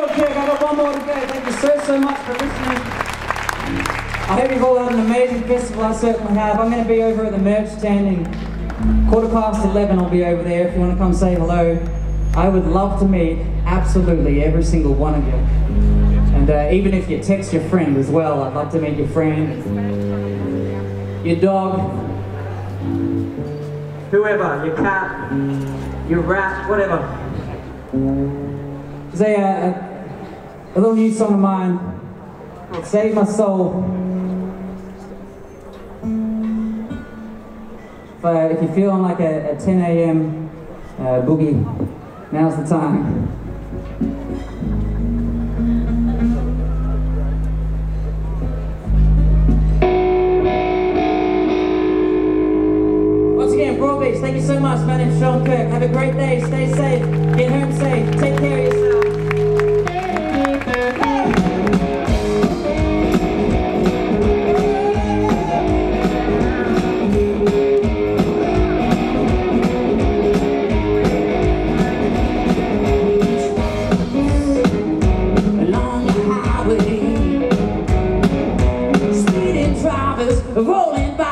Shaun Kirk. I got one more to go. Thank you so, so much for listening. I hope you've all had an amazing festival. I certainly have. I'm going to be over at the merch stand in quarter past 11. I'll be over there if you want to come say hello. I would love to meet absolutely every single one of you. And uh, even if you text your friend as well, I'd love to meet your friend, your dog, whoever, your cat, your rat, whatever. There's a, uh, a little new song of mine, Save My Soul. If, uh, if you're feeling like a, a 10 a.m. Uh, boogie, now's the time. Once again, Broadbeach, thank you so much. My name's Shaun Kirk. Have a great day. Stay safe. Get home safe. Take care of yourself. Rolling by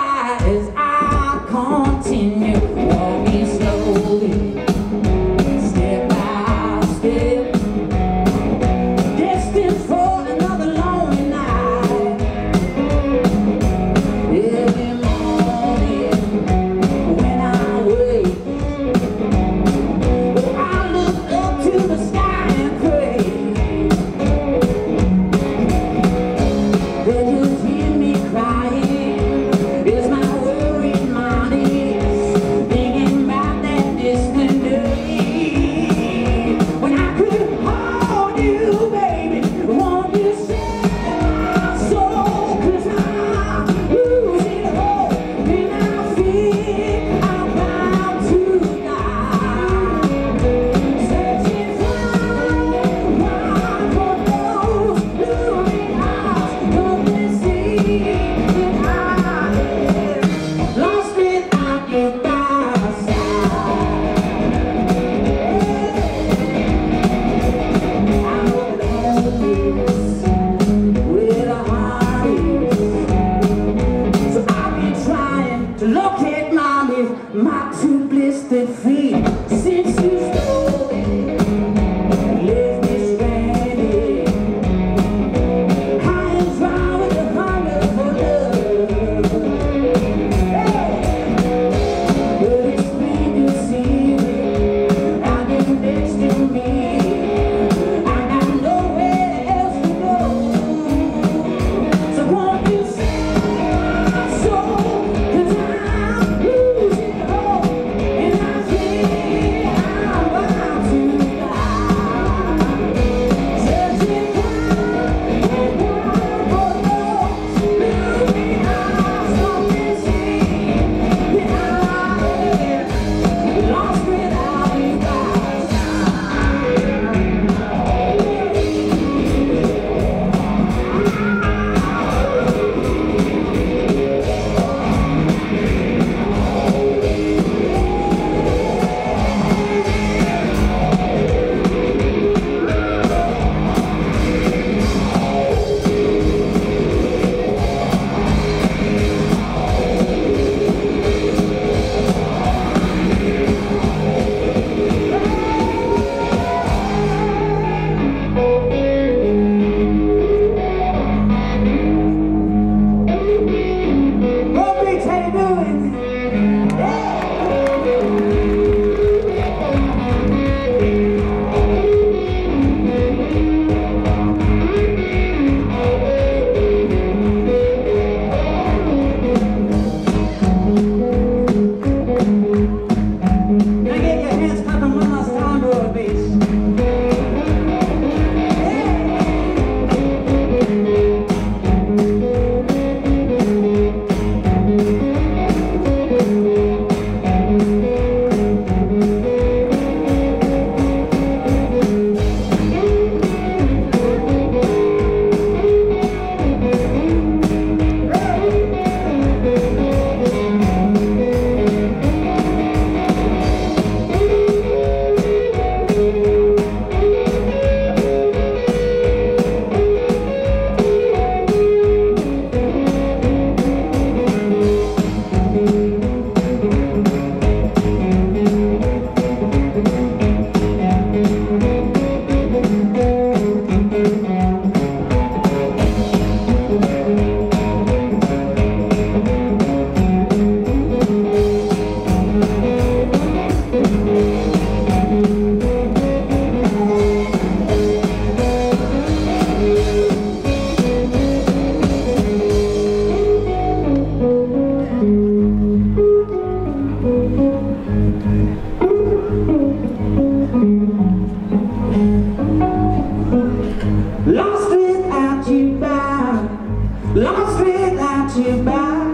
Lost without you by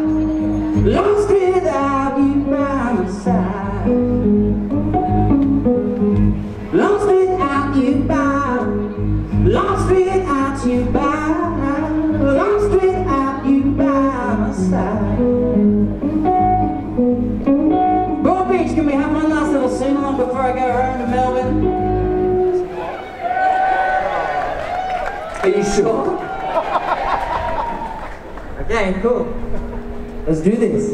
Lost without you by my side Lost without you by Lost without you by Lost without you by my side Broadbeach, can we have one last little sing-along before I go home to Melbourne? Are you sure? Okay, cool. Let's do this.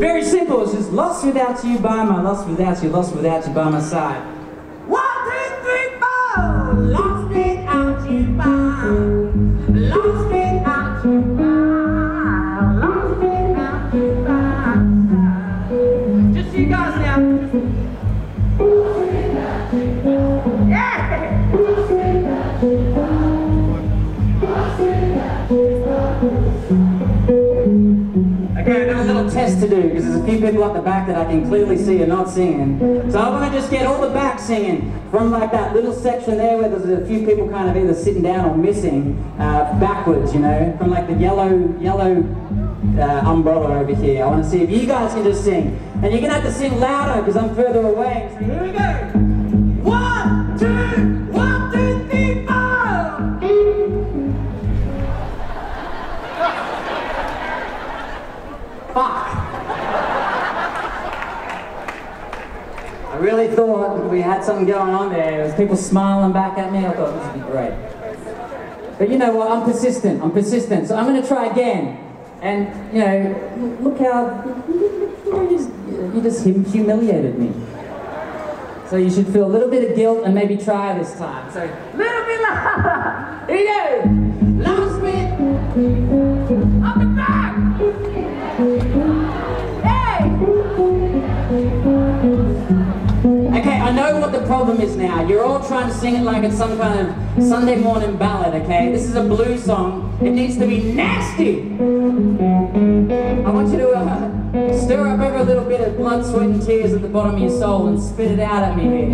Very simple. It's just lost without you by my, lost without you, lost without you by my side. A few people at the back that I can clearly see are not singing. So I want to just get all the back singing from like that little section there where there's a few people kind of either sitting down or missing uh, backwards, you know, from like the yellow yellow uh, umbrella over here. I want to see if you guys can just sing, and you're gonna have to sing louder because I'm further away. So here we go. I really thought we had something going on there. There was people smiling back at me. I thought this would be great. But you know what? I'm persistent. I'm persistent. So I'm going to try again. And, you know, look how... You just, you just humiliated me. So you should feel a little bit of guilt and maybe try this time. So, little bit now. Trying to sing it like it's some kind of Sunday morning ballad, okay? This is a blues song. It needs to be nasty. I want you to uh, stir up every little bit of blood, sweat, and tears at the bottom of your soul and spit it out at me here.